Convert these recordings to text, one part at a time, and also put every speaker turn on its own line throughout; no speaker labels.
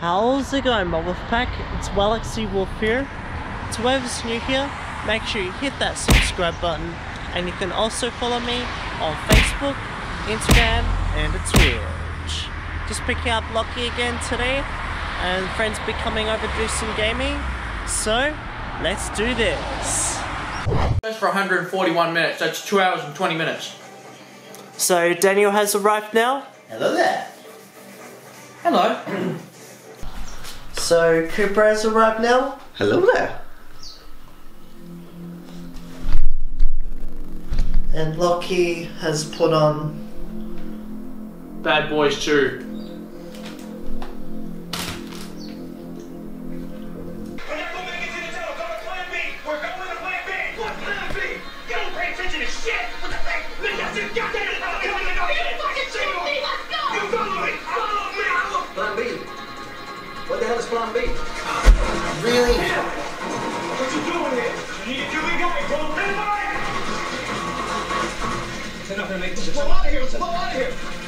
How's it going, Mobile Pack? It's Walaxy Wolf here. To whoever's new here, make sure you hit that subscribe button and you can also follow me on Facebook, Instagram, and Twitch. Just picking up Lucky again today, and friends be coming over to do some gaming. So, let's do this.
That's for 141 minutes. That's 2 hours and 20 minutes.
So, Daniel has arrived now.
Hello there.
Hello.
So, Cooper has arrived now.
Hello there.
And Lockie has put on.
Bad Boys 2.
They're not gonna make this.
Blow out of here. Let's blow out of here.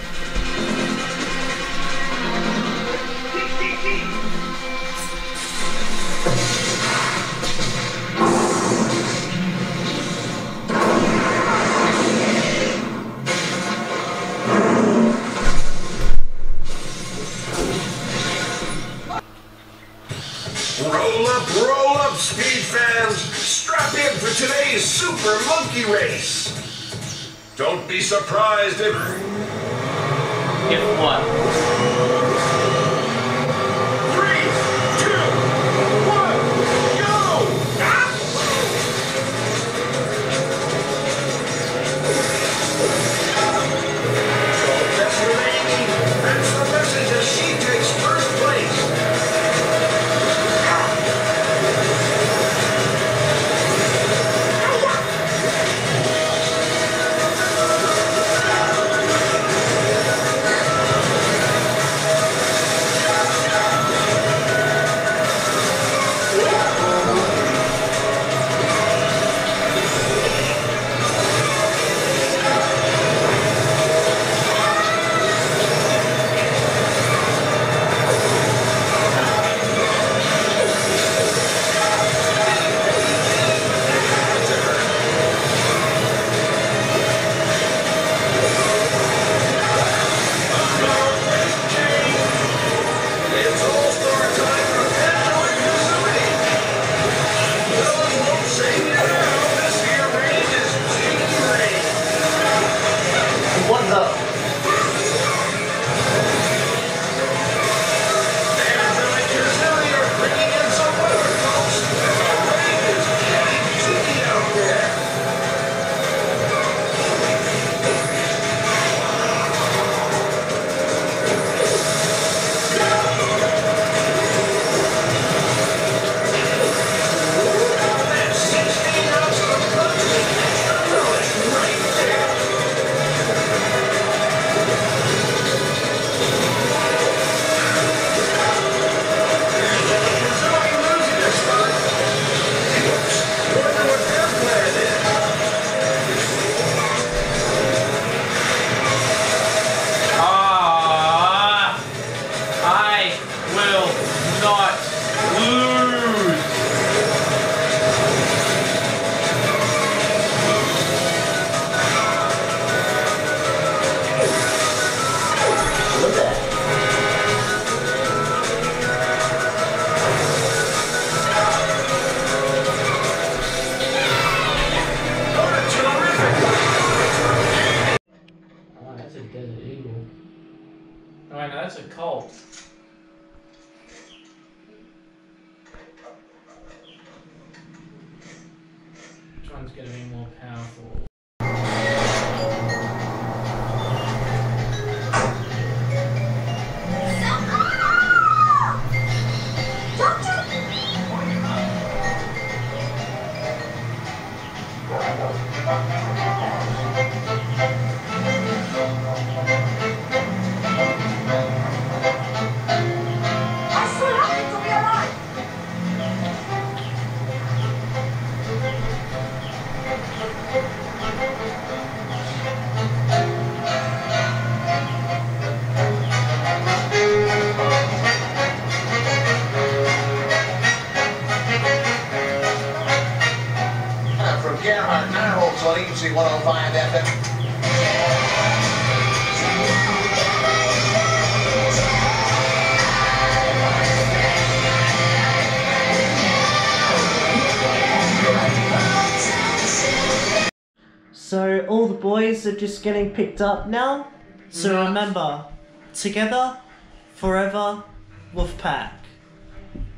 Roll up, roll up, speed fans! Strap in for today's Super Monkey Race! Don't be surprised if...
If what? No, that's a cult. Which one's gonna be more powerful?
Tire Agency 105 FM.
So all the boys are just getting picked up now. So remember, together, forever, Wolfpack.